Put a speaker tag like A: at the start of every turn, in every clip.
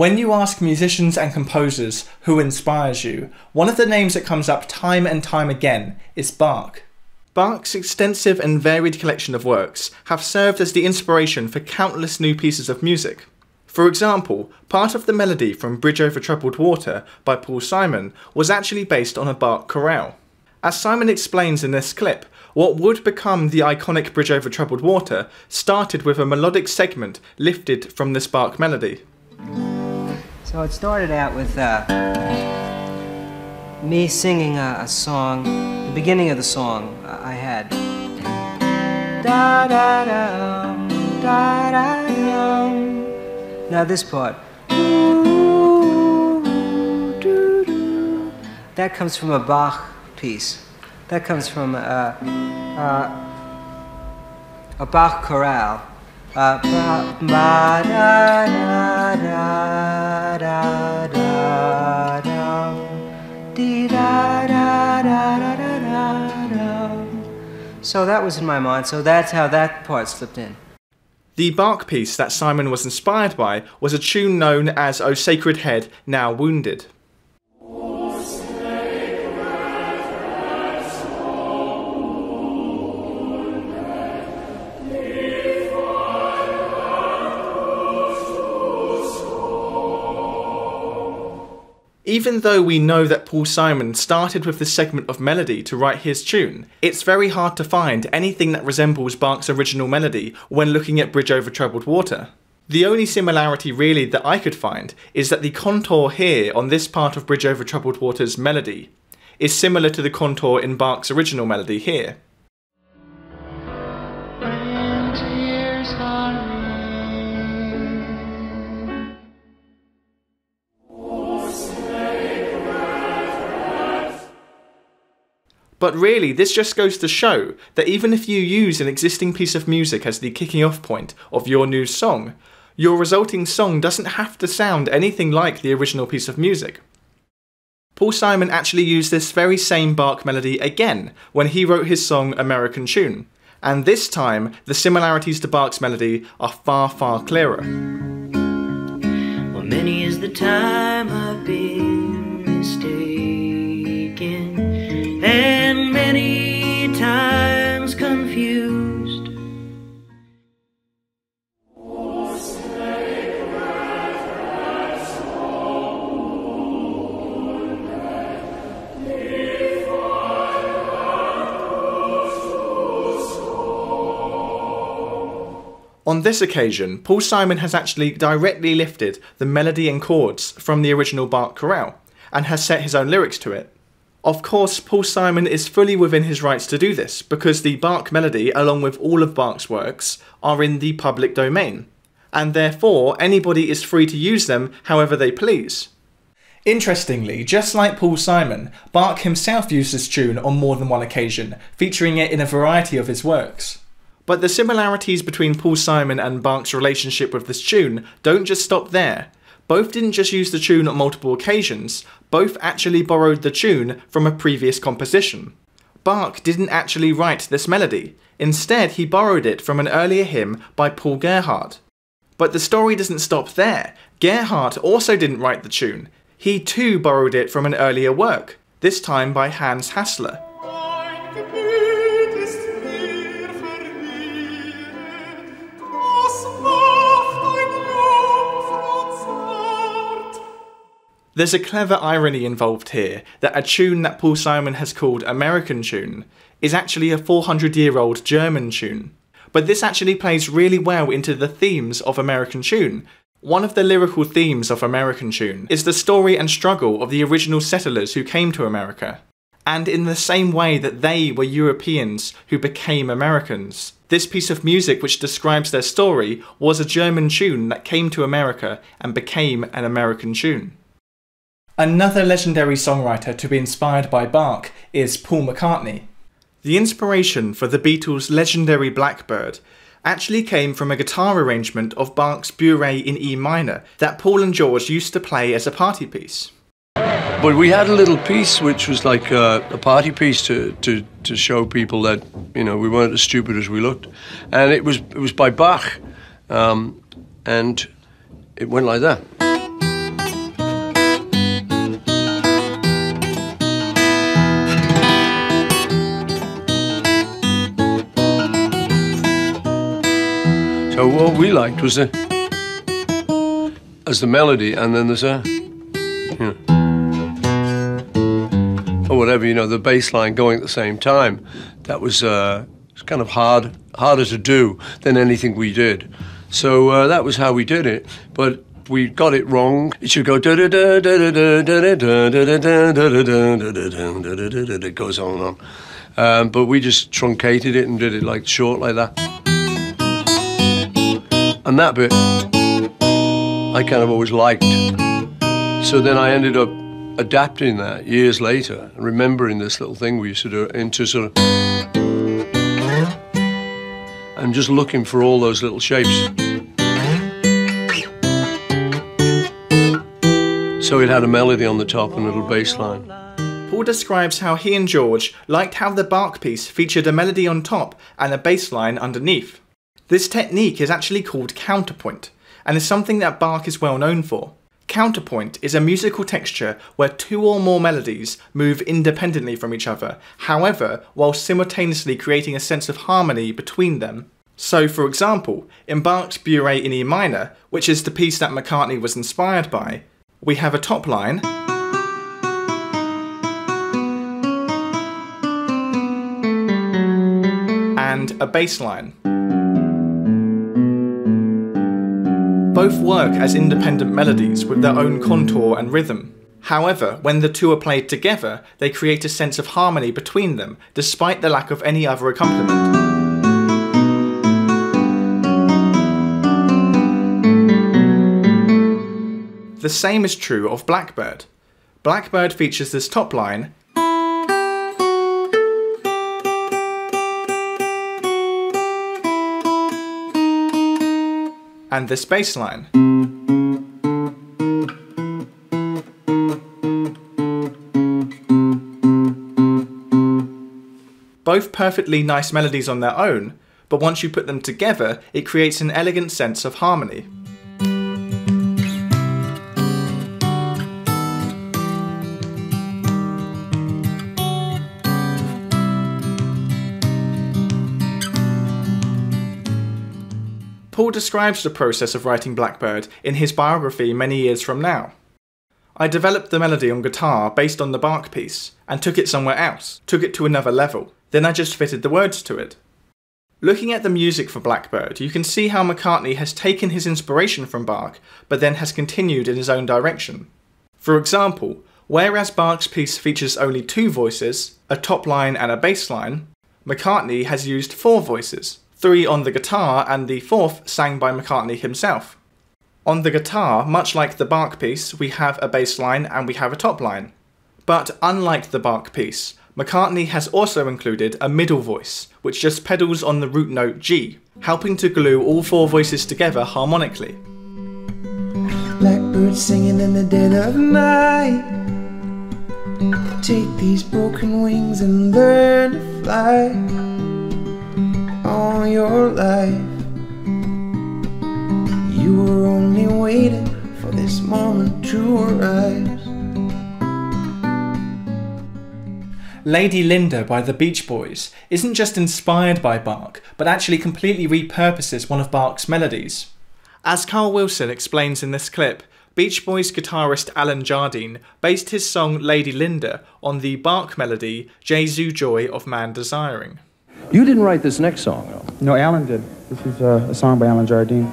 A: When you ask musicians and composers who inspires you, one of the names that comes up time and time again is Bach. Bach's extensive and varied collection of works have served as the inspiration for countless new pieces of music. For example, part of the melody from Bridge Over Troubled Water by Paul Simon was actually based on a Bach chorale. As Simon explains in this clip, what would become the iconic Bridge Over Troubled Water started with a melodic segment lifted from this Bach melody.
B: So it started out with uh, me singing a, a, song. The beginning of the song uh, I had. Da da da da da da. Now this part. That comes from a Bach piece. That comes from a, a, a Bach chorale. Uh, so that was in my mind, so that's how that part slipped in.
A: The Bach piece that Simon was inspired by was a tune known as O Sacred Head, Now Wounded. Even though we know that Paul Simon started with this segment of melody to write his tune, it's very hard to find anything that resembles Bach's original melody when looking at Bridge Over Troubled Water. The only similarity really that I could find is that the contour here on this part of Bridge Over Troubled Water's melody is similar to the contour in Bach's original melody here. But really, this just goes to show that even if you use an existing piece of music as the kicking off point of your new song, your resulting song doesn't have to sound anything like the original piece of music. Paul Simon actually used this very same Bach melody again when he wrote his song American Tune, and this time the similarities to Bach's melody are far, far clearer.
C: Well,
A: On this occasion, Paul Simon has actually directly lifted the melody and chords from the original Bach chorale and has set his own lyrics to it. Of course, Paul Simon is fully within his rights to do this, because the Bach melody, along with all of Bach's works, are in the public domain, and therefore anybody is free to use them however they please. Interestingly, just like Paul Simon, Bach himself used this tune on more than one occasion, featuring it in a variety of his works. But the similarities between Paul Simon and Bach's relationship with this tune don't just stop there. Both didn't just use the tune on multiple occasions, both actually borrowed the tune from a previous composition. Bach didn't actually write this melody, instead, he borrowed it from an earlier hymn by Paul Gerhardt. But the story doesn't stop there. Gerhardt also didn't write the tune, he too borrowed it from an earlier work, this time by Hans Hassler. There's a clever irony involved here that a tune that Paul Simon has called American Tune is actually a 400 year old German tune. But this actually plays really well into the themes of American Tune. One of the lyrical themes of American Tune is the story and struggle of the original settlers who came to America. And in the same way that they were Europeans who became Americans, this piece of music which describes their story was a German tune that came to America and became an American tune. Another legendary songwriter to be inspired by Bach is Paul McCartney. The inspiration for the Beatles' legendary Blackbird actually came from a guitar arrangement of Bach's Bourrée in E minor that Paul and George used to play as a party piece.
D: But we had a little piece which was like a, a, party piece to, to, to show people that, you know, we weren't as stupid as we looked. And it was, it was by Bach. Um, and it went like that. So what we liked was the as the melody, and then there's a you know, or whatever you know, the bass line going at the same time. That was uh, it's kind of hard, harder to do than anything we did. So uh, that was how we did it, but. We got it wrong. It should go da da da da da da da da da da da da da da da da da It goes on and on. Um, but we just truncated it and did it like short like that. And that bit I kind of always liked. So then I ended up adapting that years later, remembering this little thing we used to do into sort of. I'm just looking for all those little shapes. So it had a melody on the top and a little bass line.
A: Paul describes how he and George liked how the Bach piece featured a melody on top and a bass line underneath. This technique is actually called counterpoint and is something that Bach is well known for. Counterpoint is a musical texture where two or more melodies move independently from each other, however, while simultaneously creating a sense of harmony between them. So, for example, in Bach's Bourrée in E minor, which is the piece that McCartney was inspired by, we have a top line. And a bass line. Both work as independent melodies with their own contour and rhythm. However, when the two are played together, they create a sense of harmony between them, despite the lack of any other accompaniment. The same is true of Blackbird. Blackbird features this top line and this bass line. Both perfectly nice melodies on their own, but once you put them together, it creates an elegant sense of harmony. Paul describes the process of writing Blackbird in his biography many years from now. I developed the melody on guitar based on the Bach piece and took it somewhere else, took it to another level. Then I just fitted the words to it. Looking at the music for Blackbird, you can see how McCartney has taken his inspiration from Bach, but then has continued in his own direction. For example, whereas Bach's piece features only two voices, a top line and a bass line, McCartney has used four voices three on the guitar, and the fourth sang by McCartney himself. On the guitar, much like the Bach piece, we have a bass line and we have a top line. But unlike the Bach piece, McCartney has also included a middle voice, which just pedals on the root note G, helping to glue all four voices together harmonically.
E: Blackbird singing in the dead of night. Take these broken wings and learn to fly moment to arise.
A: Lady Linda by the Beach Boys isn't just inspired by Bach, but actually completely repurposes one of Bach's melodies. As Carl Wilson explains in this clip, Beach Boys guitarist Alan Jardine based his song Lady Linda on the Bach melody Jesu Joy of Man Desiring.
F: You didn't write this next song, though.
G: No, Alan did. This is uh, a song by Alan Jardine,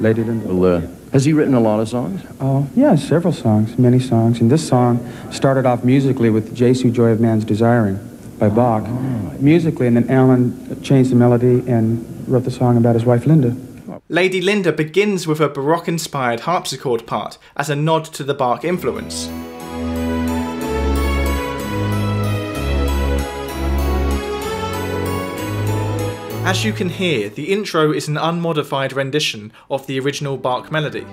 G: Lady Linda.
F: Well, uh, has he written a lot of songs?
G: Oh, yeah, several songs, many songs. And this song started off musically with Jesu Joy of Man's Desiring by Bach, oh. musically, and then Alan changed the melody and wrote the song about his wife Linda.
A: Lady Linda begins with a Baroque inspired harpsichord part as a nod to the Bach influence. As you can hear, the intro is an unmodified rendition of the original Bach melody.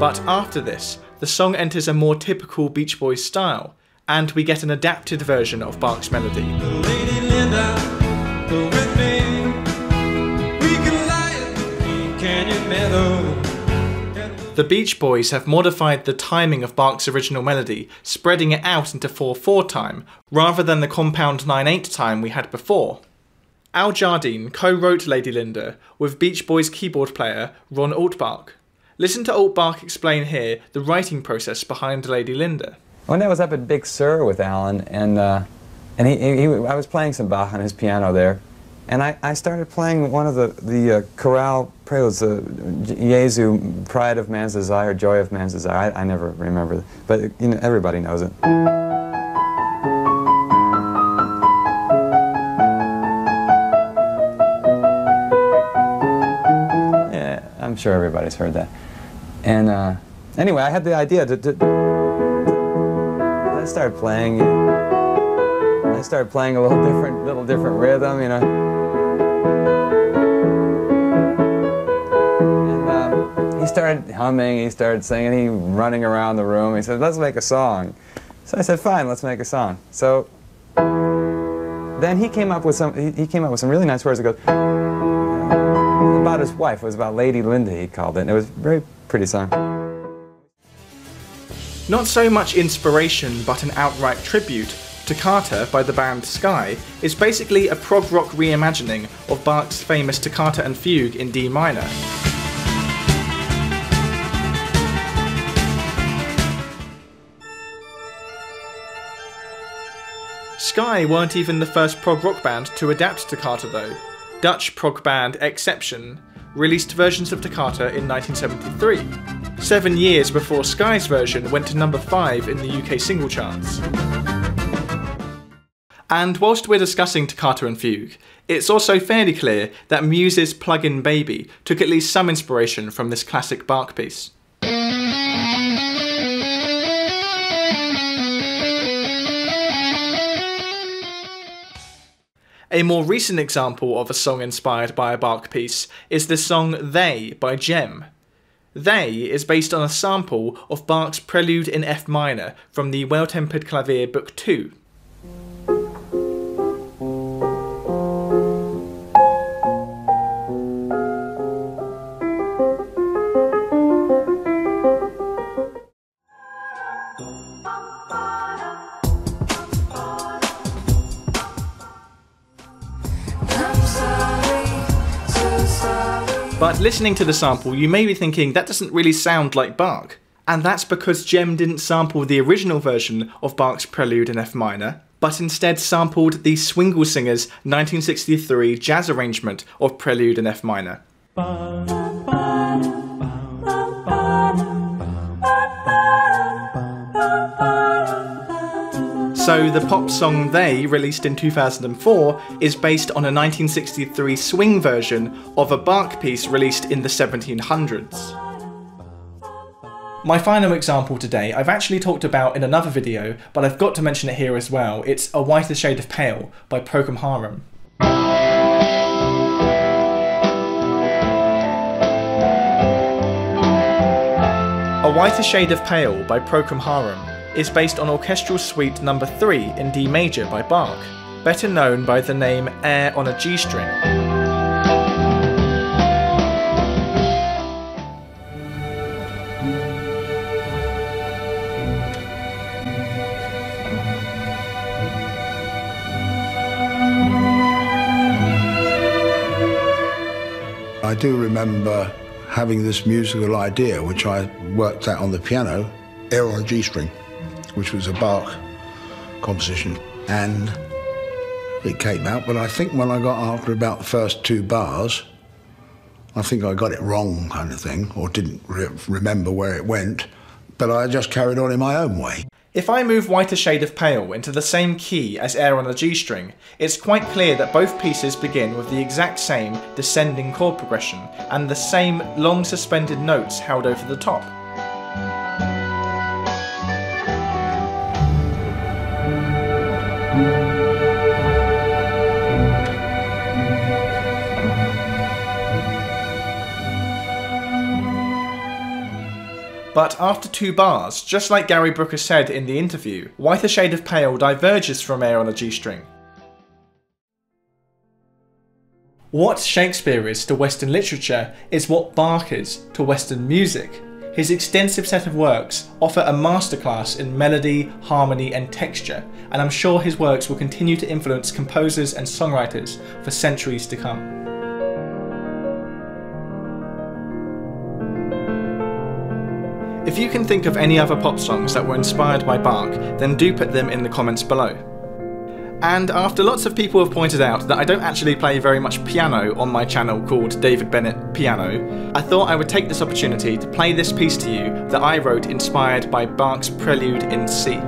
A: But after this, the song enters a more typical Beach Boys style, and we get an adapted version of Bach's melody. The Beach Boys have modified the timing of Bach's original melody, spreading it out into 4 4 time, rather than the compound 9 8 time we had before. Al Jardine co wrote Lady Linda with Beach Boys keyboard player Ron Altbach. Listen to Altbach explain here the writing process behind Lady Linda.
H: One day I was up at Big Sur with Alan, and uh, and he, he, I was playing some Bach on his piano there, and I, I started playing one of the the uh, chorale preludes, the Jesu, Pride of Man's Desire, Joy of Man's Desire. I, I never remember, but you know everybody knows it. Yeah, I'm sure everybody's heard that. And uh, anyway, I had the idea to, to, to I started playing. I started playing a little different, little different rhythm, you know. He started humming. He started singing. He running around the room. He said, "Let's make a song." So I said, "Fine, let's make a song." So then he came up with some. He, came up with some really nice words. It goes about his wife. It was about Lady Linda. He called it. And it was a very pretty song.
A: Not so much inspiration, but an outright tribute, to Toccata by the band Sky is basically a prog rock reimagining of Bach's famous Toccata and Fugue in D minor. Sky weren't even the first prog rock band to adapt Toccata though. Dutch prog band Ekseption released versions of Toccata in 1973, seven years before Sky's version went to number 5 in the UK single charts. And whilst we're discussing Toccata and Fugue, it's also fairly clear that Muse's Plug-in Baby took at least some inspiration from this classic Bach piece. A more recent example of a song inspired by a Bach piece is the song They by Jem. They is based on a sample of Bach's Prelude in F minor from the Well Tempered Clavier Book 2. Listening to the sample, you may be thinking that doesn't really sound like Bach. And that's because Jem didn't sample the original version of Bach's Prelude in F minor, but instead sampled the Swingle Singers 1963 jazz arrangement of Prelude in F minor. So the pop song They, released in 2004, is based on a 1963 swing version of a Bach piece released in the 1700s. My final example today, I've actually talked about in another video, but I've got to mention it here as well. It's A Whiter Shade of Pale by Procol Harum. A Whiter Shade of Pale by Procol Harum is based on Orchestral Suite Number 3 in D major by Bach, better known by the name Air on a G string.
I: I do remember having this musical idea, which I worked out on the piano, Air on a G string, which was a Bach composition. And it came out, but I think when I got after about the first two bars, I think I got it wrong, kind of thing, or didn't re- remember where it went, but I just carried on in my own way.
A: If I move Whiter Shade of Pale into the same key as Air on a G string, it's quite clear that both pieces begin with the exact same descending chord progression and the same long suspended notes held over the top. But after two bars, just like Gary Brooker said in the interview, Whiter Shade of Pale diverges from Air on a G string. What Shakespeare is to Western literature is what Bach is to Western music. His extensive set of works offer a masterclass in melody, harmony, and texture, and I'm sure his works will continue to influence composers and songwriters for centuries to come. If you can think of any other pop songs that were inspired by Bach, then do put them in the comments below. And after lots of people have pointed out that I don't actually play very much piano on my channel called David Bennett Piano, I thought I would take this opportunity to play this piece to you that I wrote inspired by Bach's Prelude in C.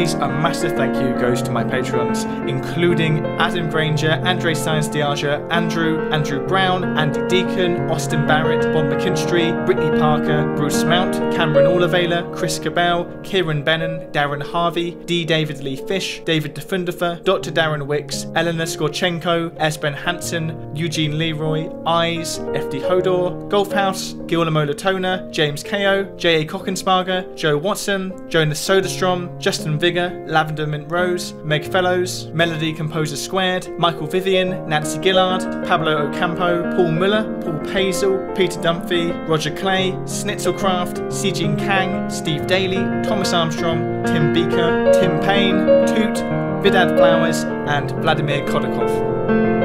A: a massive thank you goes to my patrons, including Adam Granger, Andre Sainz Diaja, Andrew, Andrew Brown, Andy Deacon, Austin Barrett, Bob McKinstry, Brittany Parker, Bruce Mount, Cameron Allavaler, Chris Cabell, Kieran Bennon, Darren Harvey, D. David Lee Fish, David DeFundifer, Dr. Darren Wicks, Eleanor Skorchenko, Esben Hansen, Eugene Leroy, Eyes, FD Hodor, Golfhouse, Guillermo Latona, James Ko, J.A. Cockensparger, Joe Watson, Jonas Soderstrom, Justin Vigor, Lavender Mint Rose, Meg Fellows, Melody Composer Squared, Michael Vivian, Nancy Gillard, Pablo Ocampo, Paul Muller, Paul Peijzel, Peter Dunphy, Roger Clay, Schnitzelcraft, Sijin Kang, Steve Daly, Thomas Armstrong, Tim Beaker, Tim Payne, Toot, Vidad Flowers, and Vladimir Kodakov.